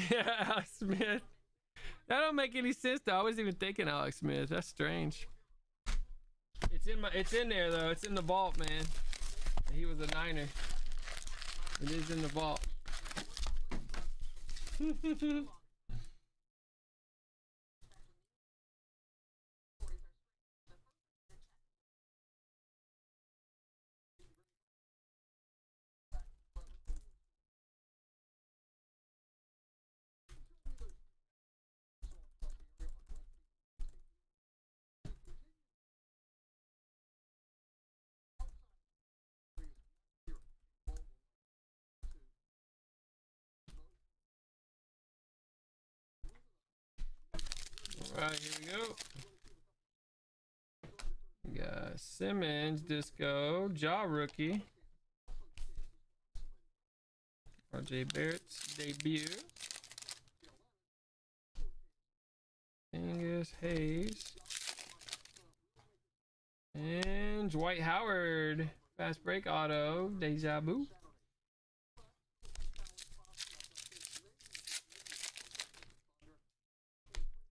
Yeah, Alex Smith. That don't make any sense though. I wasn't even thinking Alex Smith. That's strange. It's in my it's in there though. It's in the vault, man. He was a niner. It is in the vault. All right, here we go. We got Simmons, Disco, Ja rookie. RJ Barrett's debut. Angus Hayes. And Dwight Howard. Fast break auto. Deja vu.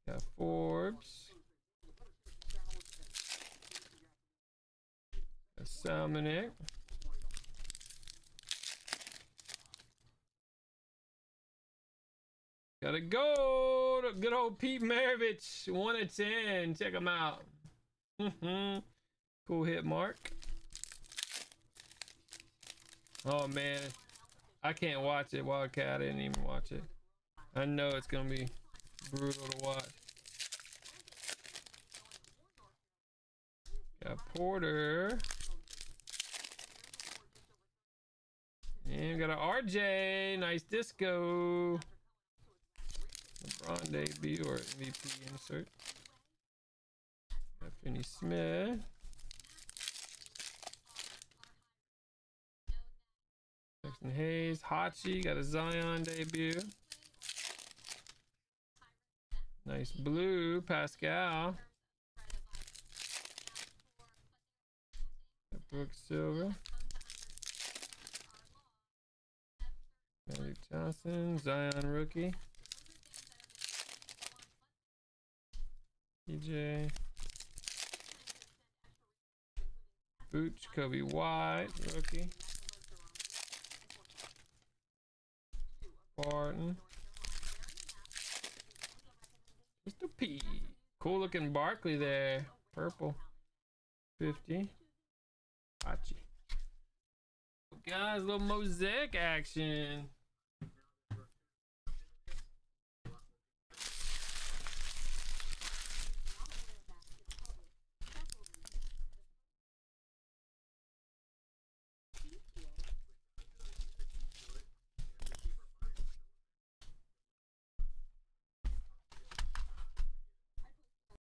Got Forbes. Salmonic. Gotta go to good old Pete Maravich. 1 of 10. Check him out. Mm-hmm. cool hit, Mark. Oh, man. I can't watch it. Wildcat, I didn't even watch it. I know it's gonna be brutal to watch. Got Porter. And got an RJ. Nice disco. LeBron debut or MVP insert. Got Finney Smith. Jaxson Hayes. Hachi. Got a Zion debut. Nice blue, Pascal. Brooks Silver. Magic Johnson, Zion rookie. PJ. Booch, Coby White, rookie. Barton. Mr. P. Cool looking Barkley there. Purple. 50. Hachi. Guys, little mosaic action.